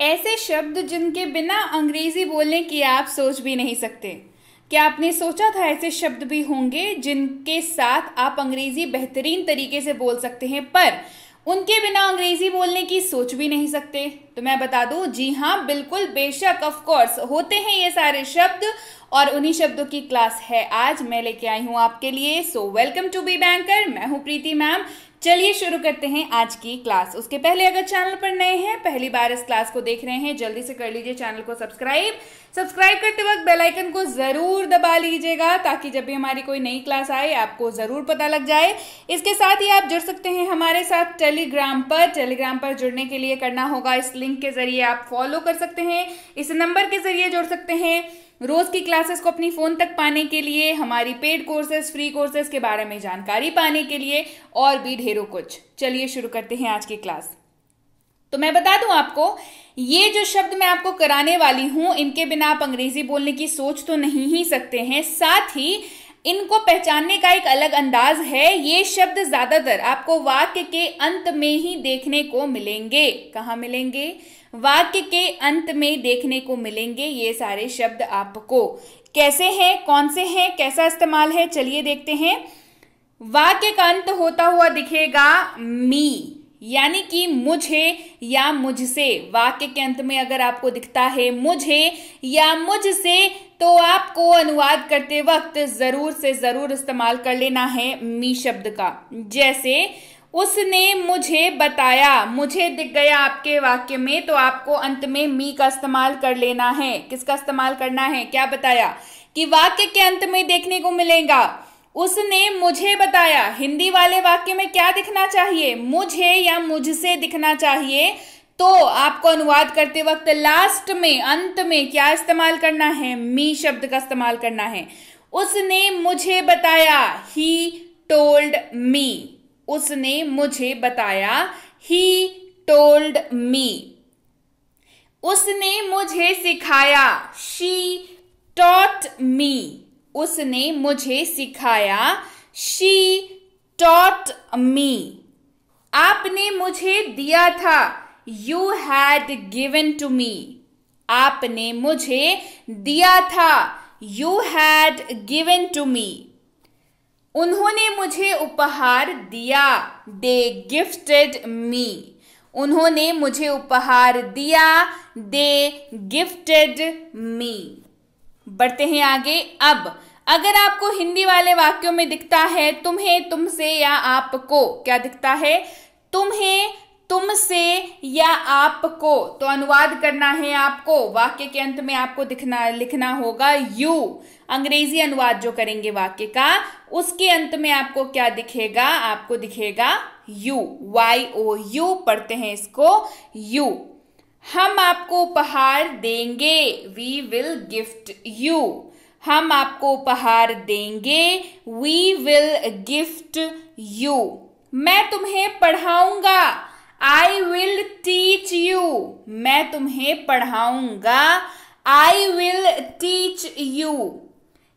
ऐसे शब्द जिनके बिना अंग्रेज़ी बोलने की आप सोच भी नहीं सकते। क्या आपने सोचा था ऐसे शब्द भी होंगे जिनके साथ आप अंग्रेज़ी बेहतरीन तरीके से बोल सकते हैं, पर उनके बिना अंग्रेज़ी बोलने की सोच भी नहीं सकते? तो मैं बता दूँ, जी हाँ बिल्कुल, बेशक ऑफ़ कोर्स होते हैं ये सारे शब्द, और उन्हीं शब्दों की क्लास है आज। मैं लेके आई हूँ आपके लिए so welcome to B banker मैं हूँ प्रीति मैम। चलिए शुरू करते हैं आज की क्लास। उसके पहले अगर चैनल पर नए हैं, पहली बार इस क्लास को देख रहे हैं, जल्दी से कर लीजिए चैनल को सब्सक्राइब। सब्सक्राइब करते वक्त बेल आइकन को ज़रूर दबा लीजिएगा, ताकि जब भी हमारी कोई नई क्लास आए, आपको ज़रूर पता लग जाए। इसके साथ ही आप जुड़ सकते हैं हमारे साथ टेलीग्राम पर। टेलीग्राम पर जुड़ने के लिए करना होगा इस लिंक के ज़रिए आप फॉलो कर सकते हैं। इस नंबर के ज़रिए जुड़ सकते हैं। रोज की क्लासेस को अपनी फ़ोन तक पाने के लिए, हमारी पेड कोर्सेज फ्री कोर्सेज के बारे में जानकारी पाने के लिए और भी ढेरों कुछ। चलिए शुरू करते हैं आज की क्लास। तो मैं बता दूँ आपको, ये जो शब्द मैं आपको कराने वाली हूँ, इनके बिना आप अंग्रेज़ी बोलने की सोच तो नहीं ही सकते हैं। साथ ही, इनको पहचानने का एक अलग अंदाज है। ये शब्द ज़्यादातर आपको वाक्य के अंत में ही देखने को मिलेंगे। कहा मिलेंगे? वाक्य के अंत में देखने को मिलेंगे ये सारे शब्द आपको। कैसे हैं? कौन से हैं? कैसा इस्तेमाल है? चलिए देखते हैं। वाक्य का अंत होता हुआ दिखेगा, मी, यानी कि मुझे या मुझसे। वाक्य के अंत में अगर आपको दिखता है मुझे या मुझसे तो आपको अनुवाद करते वक्त ज़रूर से ज़रूर इस्तेमाल कर लेना है मी शब्द का। जैसे उसने मुझे बताया, मुझे दिख गया आपके वाक्य में तो आपको अंत में मी का इस्तेमाल कर लेना है। किसका इस्तेमाल करना है? क्या बताया? कि वाक्य के अंत में देखने को मिलेगा। उसने मुझे बताया, हिंदी वाले वाक्य में क्या दिखना चाहिए? मुझे या मुझसे दिखना चाहिए? तो आपको अनुवाद करते वक्त लास्ट में, अंत में क्या इस्तेमाल करना है? मी शब्द का इस्तेमाल करना है। उसने मुझे बताया ही टोल्ड मी उसने मुझे बताया ही टोल्ड मी उसने मुझे सिखाया शी टॉट मी उसने मुझे सिखाया शी टॉट मी आपने मुझे दिया था you had given to me आपने मुझे दिया था you had given to me उन्होंने मुझे उपहार दिया। दे गिफ्टेड मी उन्होंने मुझे उपहार दिया। दे गिफ्टेड मी बढ़ते हैं आगे। अब, अगर आपको हिंदी वाले वाक्यों में दिखता है, तुम्हें तुमसे या आपको, क्या दिखता है? तुम्हें तुमसे या आपको तो अनुवाद करना है आपको, वाक्य के अंत में आपको दिखना, लिखना होगा यू अंग्रेज़ी अनुवाद जो करेंगे वाक्य का, उसके अंत में आपको क्या दिखेगा? आपको दिखेगा यू वाई ओ यू पढ़ते हैं इसको यू हम आपको उपहार देंगे वी विल गिफ्ट यू हम आपको उपहार देंगे वी विल गिफ्ट यू मैं तुम्हें पढ़ाऊँगा। आई विल टीच यू मैं तुम्हें पढ़ाऊँगा. I will teach you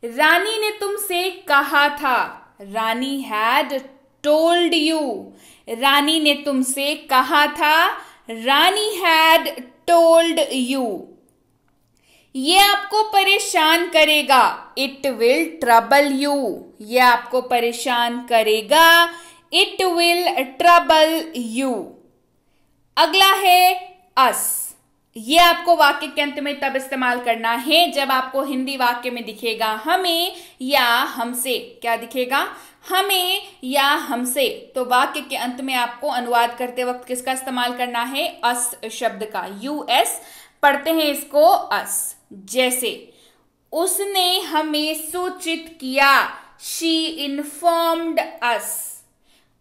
Rani ने तुमसे कहा था. Rani had told you Rani ने तुमसे कहा था. रानी हैड टोल्ड यू ये आपको परेशान करेगा. इट विल ट्रबल यू ये आपको परेशान करेगा. इट विल ट्रबल यू अगला है अस। ये आपको वाक्य के अंत में तब इस्तेमाल करना है जब आपको हिंदी वाक्य में दिखेगा, हमें या हमसे। क्या दिखेगा? हमें या हमसे। तो वाक्य के अंत में आपको अनुवाद करते वक्त किसका इस्तेमाल करना है? अस शब्द का। यू एस पढ़ते हैं इसको अस। जैसे, उसने हमें सूचित किया शी इन्फॉर्म्ड अस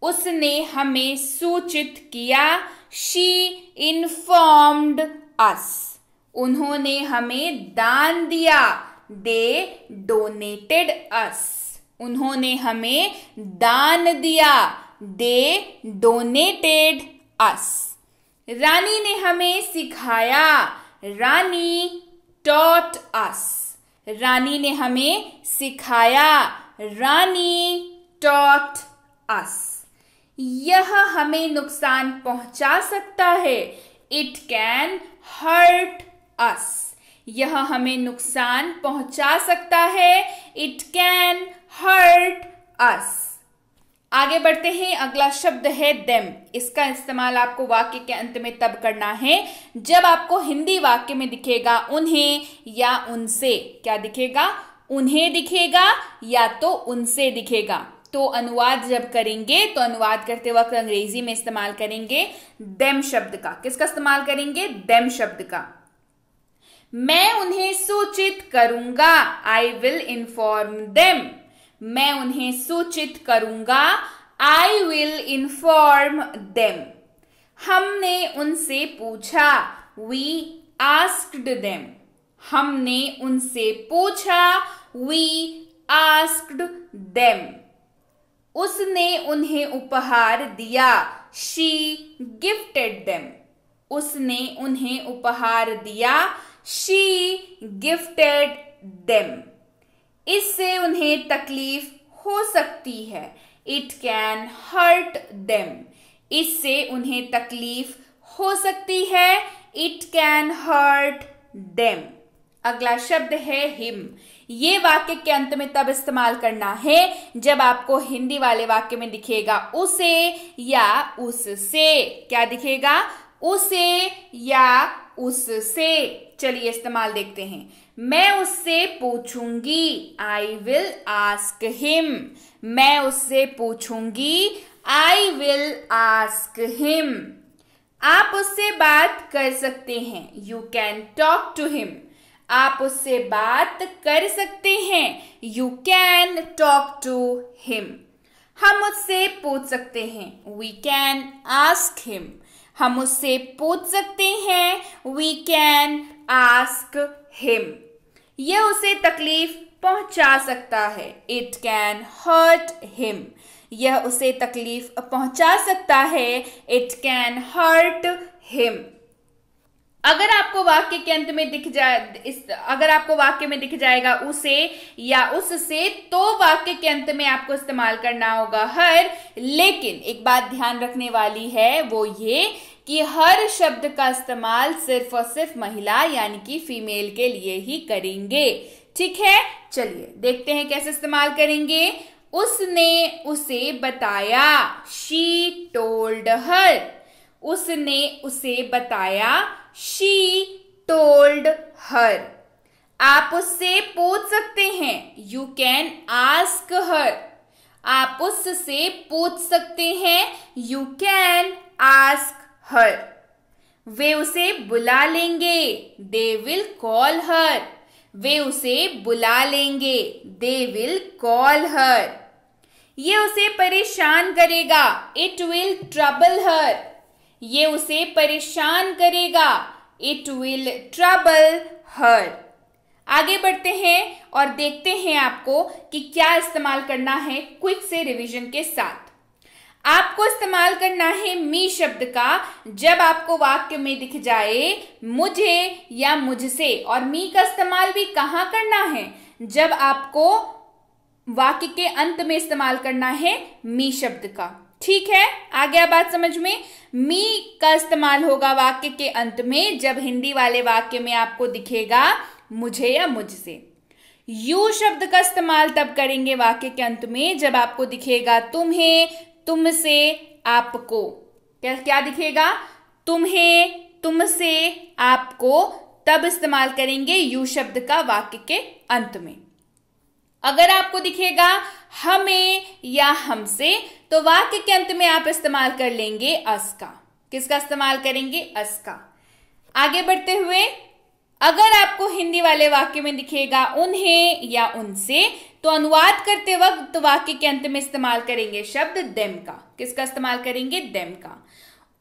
उसने हमें सूचित किया शी इन्फॉर्म्ड अस उन्होंने हमें दान दिया. दे डोनेटेड अस उन्होंने हमें दान दिया. दे डोनेटेड अस रानी ने हमें सिखाया. रानी टॉट अस रानी ने हमें सिखाया. रानी टॉट अस यह हमें नुकसान पहुँचा सकता है। इट कैन हर्ट अस यह हमें नुकसान पहुँचा सकता है। इट कैन हर्ट अस आगे बढ़ते हैं, अगला शब्द है देम इसका इस्तेमाल आपको वाक्य के अंत में तब करना है जब आपको हिंदी वाक्य में दिखेगा उन्हें या उनसे। क्या दिखेगा? उन्हें दिखेगा या तो उनसे दिखेगा। तो अनुवाद जब करेंगे तो अनुवाद करते वक्त अंग्रेज़ी में इस्तेमाल करेंगे देम शब्द का। किसका इस्तेमाल करेंगे? देम शब्द का। मैं उन्हें सूचित करूँगा आई विल इन्फॉर्म देम मैं उन्हें सूचित करूँगा आई विल इन्फॉर्म देम हमने उनसे पूछा वी आस्क्ड देम हमने उनसे पूछा वी आस्क्ड देम उसने उन्हें उपहार दिया। शी गिफ्टेड देम उसने उन्हें उपहार दिया। शी गिफ्टेड देम इससे उन्हें तकलीफ़ हो सकती है। इट कैन हर्ट देम इससे उन्हें तकलीफ़ हो सकती है। इट कैन हर्ट देम अगला शब्द है हिम। ये वाक्य के अंत में तब इस्तेमाल करना है जब आपको हिंदी वाले वाक्य में दिखेगा उसे या उससे। क्या दिखेगा? उसे या उससे। चलिए इस्तेमाल देखते हैं। मैं उससे पूछूँगी आई विल आस्क हिम मैं उससे पूछूँगी आई विल आस्क हिम आप उससे बात कर सकते हैं। You can talk to him आप उससे बात कर सकते हैं। You can talk to him हम उससे पूछ सकते हैं। वी कैन आस्क हिम हम उससे पूछ सकते हैं। वी कैन आस्क हिम यह उसे तकलीफ़ पहुँचा सकता है। इट कैन हर्ट हिम यह उसे तकलीफ़ पहुँचा सकता है। इट कैन हर्ट हिम अगर आपको वाक्य के अंत में दिख जाए इस, अगर आपको वाक्य में दिख जाएगा उसे या उससे तो वाक्य के अंत में आपको इस्तेमाल करना होगा हर। लेकिन एक बात ध्यान रखने वाली है, वो ये कि हर शब्द का इस्तेमाल सिर्फ़ और सिर्फ़ महिला यानी कि फीमेल के लिए ही करेंगे। ठीक है? चलिए, देखते हैं कैसे इस्तेमाल करेंगे। उसने उसे बताया शी टोल्ड हर उसने उसे बताया शी टोल्ड हर आप उससे पूछ सकते हैं। यू कैन आस्क हर आप उससे पूछ सकते हैं। यू कैन आस्क हर वे उसे बुला लेंगे। दे विल कॉल हर वे उसे बुला लेंगे। दे विल कॉल हर ये उसे परेशान करेगा। इट विल ट्रबल हर ये उसे परेशान करेगा। इट विल ट्रबल हर आगे बढ़ते हैं और देखते हैं आपको कि क्या इस्तेमाल करना है क्विक से रिवीजन के साथ। आपको इस्तेमाल करना है मी शब्द का। जब आपको वाक्य में दिख जाए मुझे या मुझसे, और मी का इस्तेमाल भी कहाँ करना है? जब आपको वाक्य के अंत में इस्तेमाल करना है मी शब्द का। ठीक है? आ गया बात समझ में? मी का इस्तेमाल होगा वाक्य के अंत में, जब हिंदी वाले वाक्य में आपको दिखेगा, मुझे या मुझसे। यू शब्द का इस्तेमाल तब करेंगे वाक्य के अंत में, जब आपको दिखेगा तुम्हें, तुमसे, आपको। क्या क्या दिखेगा? तुम्हें, तुमसे, आपको, तब इस्तेमाल करेंगे यू शब्द का वाक्य के अंत में। अगर आपको दिखेगा हमें या हमसे तो वाक्य के अंत में आप इस्तेमाल कर लेंगे अस का किसका इस्तेमाल करेंगे? अस का आगे बढ़ते हुए, अगर आपको हिंदी वाले वाक्य में दिखेगा उन्हें या उनसे तो अनुवाद करते वक्त वाक्य के अंत में इस्तेमाल करेंगे शब्द देम का। किसका इस्तेमाल करेंगे? देम का।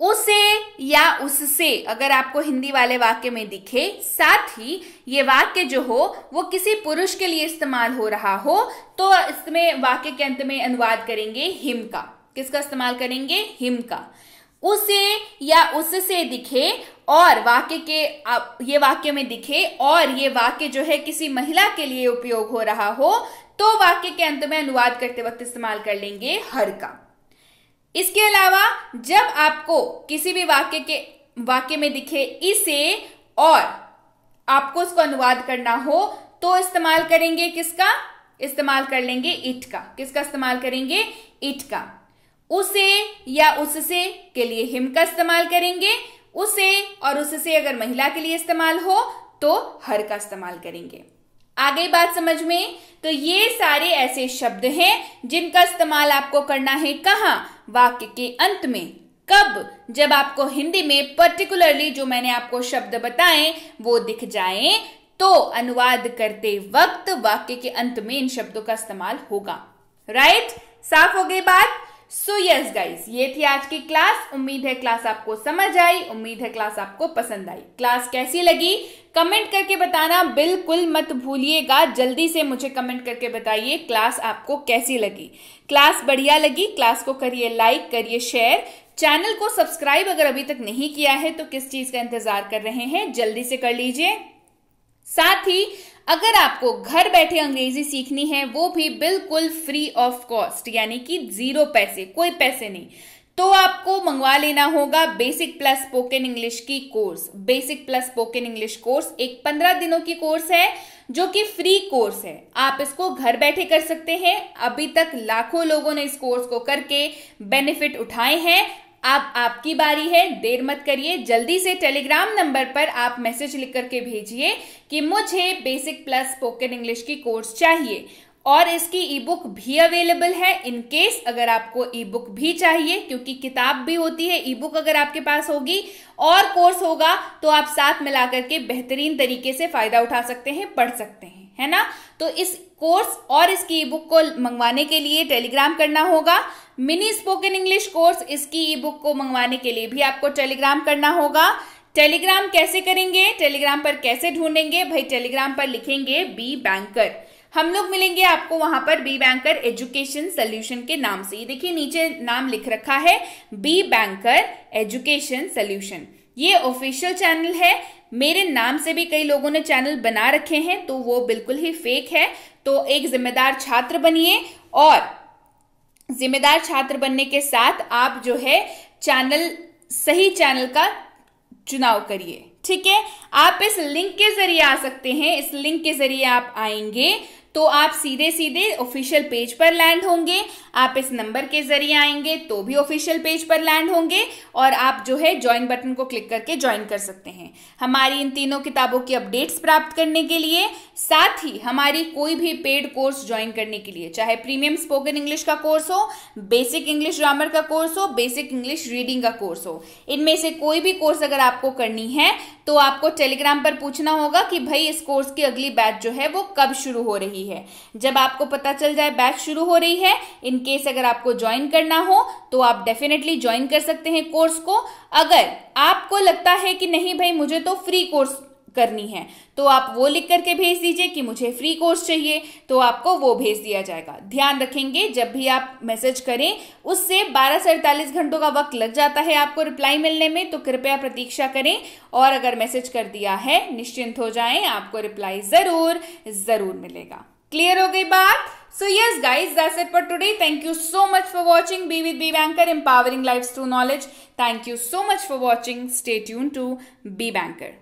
उसे या उससे, अगर आपको हिंदी वाले वाक्य में दिखे, साथ ही ये वाक्य जो हो, वो किसी पुरुष के लिए इस्तेमाल हो रहा हो तो इसमें वाक्य के अंत में अनुवाद करेंगे हिम का। किसका इस्तेमाल करेंगे? हिम का। उसे या उससे दिखे और वाक्य के ये वाक्य में दिखे और ये वाक्य जो है किसी महिला के लिए उपयोग हो रहा हो तो वाक्य के अंत में अनुवाद करते वक्त इस्तेमाल कर लेंगे हर का। इसके अलावा, जब आपको किसी भी वाक्य के, वाक्य में दिखे इसे और आपको उसको अनुवाद करना हो तो इस्तेमाल करेंगे किसका? इस्तेमाल कर लेंगे इट का। किसका इस्तेमाल करेंगे? इट का। उसे या उससे के लिए हिम का इस्तेमाल करेंगे, उसे और उससे अगर महिला के लिए इस्तेमाल हो तो हर का इस्तेमाल करेंगे। आगे बात समझ में? तो ये सारे ऐसे शब्द हैं जिनका इस्तेमाल आपको करना है कहा? वाक्य के अंत में, कब जब आपको हिंदी में पर्टिकुलरली जो मैंने आपको शब्द बताए, वो दिख जाए तो अनुवाद करते वक्त वाक्य के अंत में इन शब्दों का इस्तेमाल होगा राइट? साफ़ हो गई बात सो यस गाइस ये थी आज की क्लास उम्मीद है क्लास आपको समझ आई, उम्मीद है क्लास आपको पसंद आई. क्लास कैसी लगी? कमेंट करके बताना, बिल्कुल मत भूलिएगा. जल्दी से मुझे कमेंट करके बताइए क्लास आपको कैसी लगी. क्लास बढ़िया लगी? क्लास को करिए लाइक करिए शेयर चैनल को सब्सक्राइब अगर अभी तक नहीं किया है तो किस चीज़ का इंतज़ार कर रहे हैं? जल्दी से कर लीजिए. साथ ही, अगर आपको घर बैठे अंग्रेज़ी सीखनी है, वो भी बिल्कुल फ्री ऑफ़ कॉस्ट यानी कि ज़ीरो पैसे, कोई पैसे नहीं। तो आपको मंगवा लेना होगा बेसिक प्लस स्पोकन इंग्लिश की course basic plus spoken English course एक पंद्रह दिनों की कोर्स है, जो कि फ्री कोर्स है। आप इसको घर बैठे कर सकते हैं। अभी तक लाखों लोगों ने इस कोर्स को करके बेनिफिट उठाए हैं। अब आपकी बारी है, देर मत करिए। जल्दी से टेलीग्राम नंबर पर आप मैसेज लिख करके भेजिए कि मुझे बेसिक प्लस स्पोकन इंग्लिश की कोर्स चाहिए और इसकी ई बुक भी अवेलेबल है इन केस अगर आपको ई बुक भी चाहिए, क्योंकि किताब भी होती है ई बुक अगर आपके पास होगी और कोर्स होगा तो आप साथ मिलाकर के बेहतरीन तरीके से फ़ायदा उठा सकते हैं, पढ़ सकते हैं। है ना? तो इस कोर्स और इसकी ई बुक को मंगवाने के लिए टेलीग्राम करना होगा। मिनी स्पोकन इंग्लिश कोर्स इसकी ई बुक को मंगवाने के लिए भी आपको टेलीग्राम करना होगा। टेलीग्राम कैसे करेंगे? टेलीग्राम पर कैसे ढूंढेंगे? भाई टेलीग्राम पर लिखेंगे बी बैंकर हम लोग मिलेंगे आपको वहाँ पर बी बैंकर एजुकेशन सोल्यूशन के नाम से। ये देखिए, नीचे नाम लिख रखा है बी बैंकर एजुकेशन सोल्यूशन ये ऑफिशियल चैनल है। मेरे नाम से भी कई लोगों ने चैनल बना रखे हैं तो वो बिल्कुल ही फेक है। तो एक जिम्मेदार छात्र बनिए और जिम्मेदार छात्र बनने के साथ आप जो है चैनल, सही चैनल का चुनाव करिए, ठीक है? आप इस लिंक के ज़रिए आ सकते हैं। इस लिंक के ज़रिए आप आएँगे। तो आप सीधे सीधे ऑफिशियल पेज पर लैंड होंगे। आप इस नंबर के ज़रिए आएँगे तो भी ऑफिशियल पेज पर लैंड होंगे और आप जो है ज्वाइन बटन को क्लिक करके ज्वाइन कर सकते हैं। हमारी इन तीनों किताबों की अपडेट्स प्राप्त करने के लिए, साथ ही हमारी कोई भी पेड कोर्स ज्वाइन करने के लिए, चाहे प्रीमियम स्पोकन इंग्लिश का कोर्स हो बेसिक इंग्लिश ग्रामर का कोर्स हो बेसिक इंग्लिश रीडिंग का कोर्स हो। इनमें से कोई भी कोर्स अगर आपको करनी है तो आपको टेलीग्राम पर पूछना होगा कि भाई इस कोर्स की अगली बैच जो है वो कब शुरू हो रही है जब आपको पता चल जाए बैच शुरू हो रही है इन केस अगर आपको ज्वाइन करना हो तो आप डेफिनेटली ज्वाइन कर सकते हैं कोर्स को। अगर आपको लगता है कि नहीं भाई, मुझे तो फ्री कोर्स करनी है तो आप वो लिख करके भेज दीजिए कि मुझे फ्री कोर्स चाहिए तो आपको वो भेज दिया जाएगा। ध्यान रखेंगे, जब भी आप मैसेज करें, उससे 12 से अड़तालीस घंटों का वक्त लग जाता है आपको रिप्लाई मिलने में तो कृपया प्रतीक्षा करें। और अगर मैसेज कर दिया है, निश्चिंत हो जाएँ, आपको रिप्लाई ज़रूर ज़रूर मिलेगा। क्लियर हो गई बात? So yes guys for today thank you so much for watching be with B banker empowering life through knowledge thank you so much for watching stay यून टू बी बैंकर